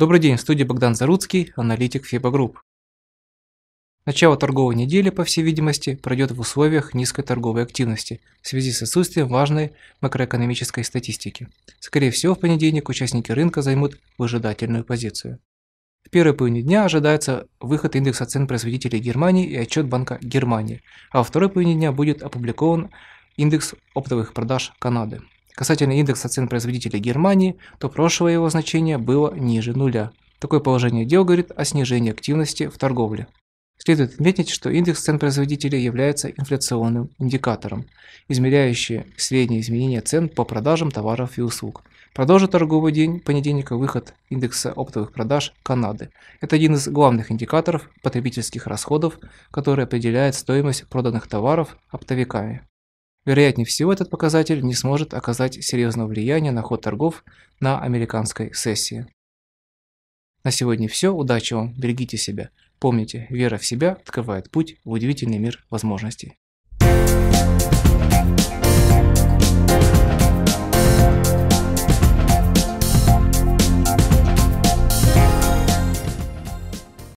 Добрый день, в студии Богдан Заруцкий, аналитик FIBA Group. Начало торговой недели, по всей видимости, пройдет в условиях низкой торговой активности в связи с отсутствием важной макроэкономической статистики. Скорее всего, в понедельник участники рынка займут выжидательную позицию. В первой половине дня ожидается выход индекса цен производителей Германии и отчет Банка Германии, а во второй половине дня будет опубликован индекс оптовых продаж Канады. Касательно индекса цен производителей Германии, то прошлое его значение было ниже нуля. Такое положение дел говорит о снижении активности в торговле. Следует отметить, что индекс цен производителей является инфляционным индикатором, измеряющий средние изменения цен по продажам товаров и услуг. Продолжит торговый день понедельника выход индекса оптовых продаж Канады. Это один из главных индикаторов потребительских расходов, который определяет стоимость проданных товаров оптовиками. Вероятнее всего, этот показатель не сможет оказать серьезного влияния на ход торгов на американской сессии. На сегодня все. Удачи вам, берегите себя. Помните, вера в себя открывает путь в удивительный мир возможностей.